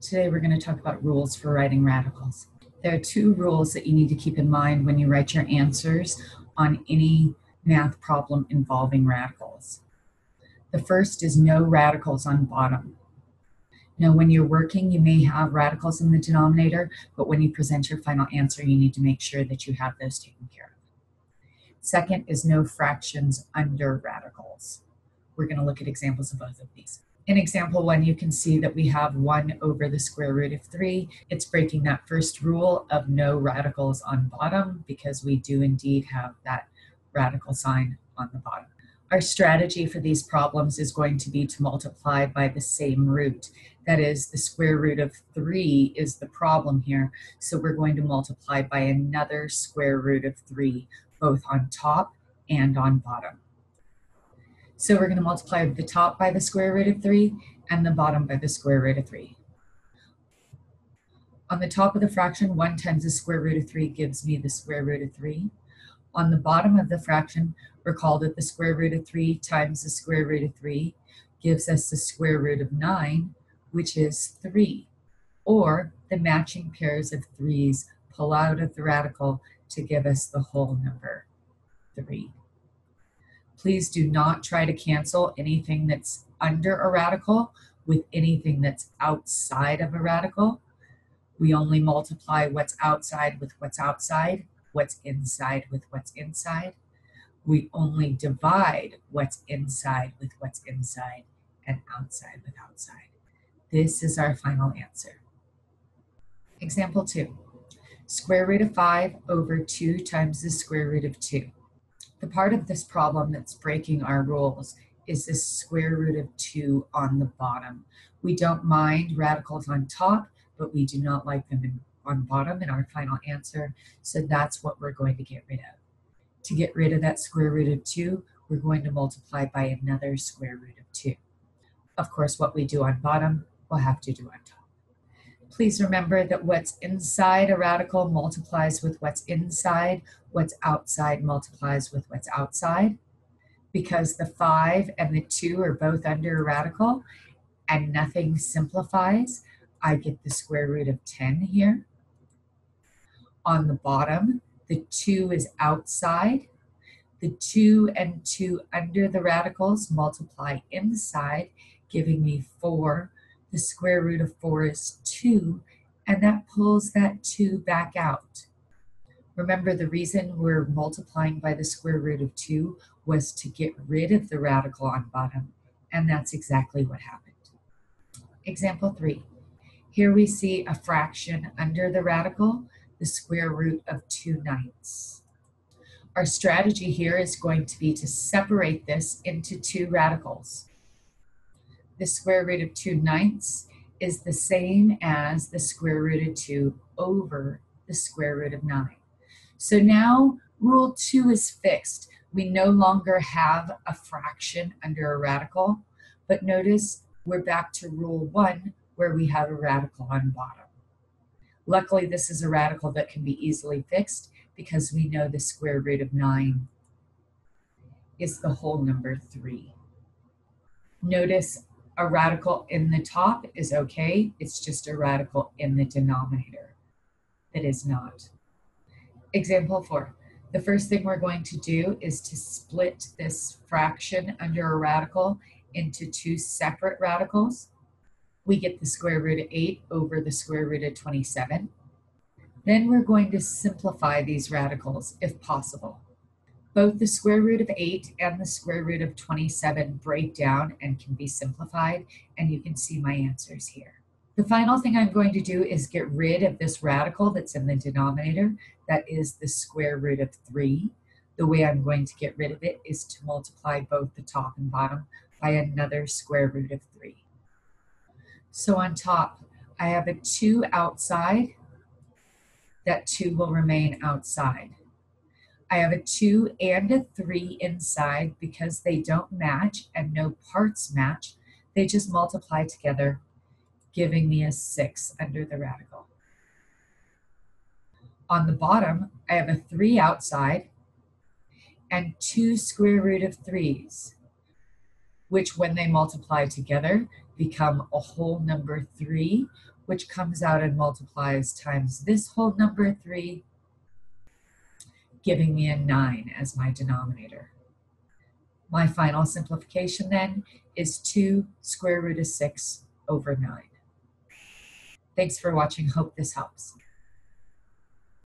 Today we're going to talk about rules for writing radicals. There are two rules that you need to keep in mind when you write your answers on any math problem involving radicals. The first is no radicals on bottom. Now, when you're working, you may have radicals in the denominator, but when you present your final answer, you need to make sure that you have those taken care of. Second is no fractions under radicals. We're going to look at examples of both of these. In example one, you can see that we have 1 over the square root of 3. It's breaking that first rule of no radicals on bottom because we do indeed have that radical sign on the bottom. Our strategy for these problems is going to be to multiply by the same root. That is, the square root of 3 is the problem here, so we're going to multiply by another square root of 3, both on top and on bottom. So we're going to multiply the top by the square root of 3 and the bottom by the square root of 3. On the top of the fraction, 1 times the square root of 3 gives me the square root of 3. On the bottom of the fraction, recall that the square root of 3 times the square root of 3 gives us the square root of 9, which is 3. Or the matching pairs of 3's pull out of the radical to give us the whole number, 3. Please do not try to cancel anything that's under a radical with anything that's outside of a radical. We only multiply what's outside with what's outside what's inside with what's inside. We only divide what's inside with what's inside and outside with outside. This is our final answer. Example two, square root of five over two times the square root of two. The part of this problem that's breaking our rules is this square root of two on the bottom. We don't mind radicals on top, but we do not like them in on bottom in our final answer. So that's what we're going to get rid of. To get rid of that square root of 2, we're going to multiply by another square root of 2. Of course, what we do on bottom, we'll have to do on top. Please remember that what's inside a radical multiplies with what's inside, what's outside multiplies with what's outside. Because the 5 and the 2 are both under a radical and nothing simplifies, I get the square root of 10 here on the bottom. The 2 is outside. The 2 and 2 under the radicals multiply inside, giving me 4. The square root of 4 is 2, and that pulls that 2 back out. Remember, the reason we're multiplying by the square root of 2 was to get rid of the radical on bottom, and that's exactly what happened. Example 3. Here we see a fraction under the radical the square root of 2 ninths. Our strategy here is going to be to separate this into two radicals. The square root of 2 ninths is the same as the square root of 2 over the square root of 9. So now rule 2 is fixed. We no longer have a fraction under a radical, but notice we're back to rule 1 where we have a radical on bottom. Luckily, this is a radical that can be easily fixed because we know the square root of 9 is the whole number 3. Notice a radical in the top is okay. It's just a radical in the denominator that is not. Example 4. The first thing we're going to do is to split this fraction under a radical into two separate radicals we get the square root of 8 over the square root of 27. Then we're going to simplify these radicals if possible. Both the square root of 8 and the square root of 27 break down and can be simplified, and you can see my answers here. The final thing I'm going to do is get rid of this radical that's in the denominator, that is the square root of 3. The way I'm going to get rid of it is to multiply both the top and bottom by another square root of 3. So on top, I have a 2 outside. That 2 will remain outside. I have a 2 and a 3 inside because they don't match and no parts match. They just multiply together, giving me a 6 under the radical. On the bottom, I have a 3 outside and 2 square root of 3's, which when they multiply together become a whole number three, which comes out and multiplies times this whole number 3, giving me a 9 as my denominator. My final simplification then is 2 square root of 6 over 9. Thanks for watching. Hope this helps.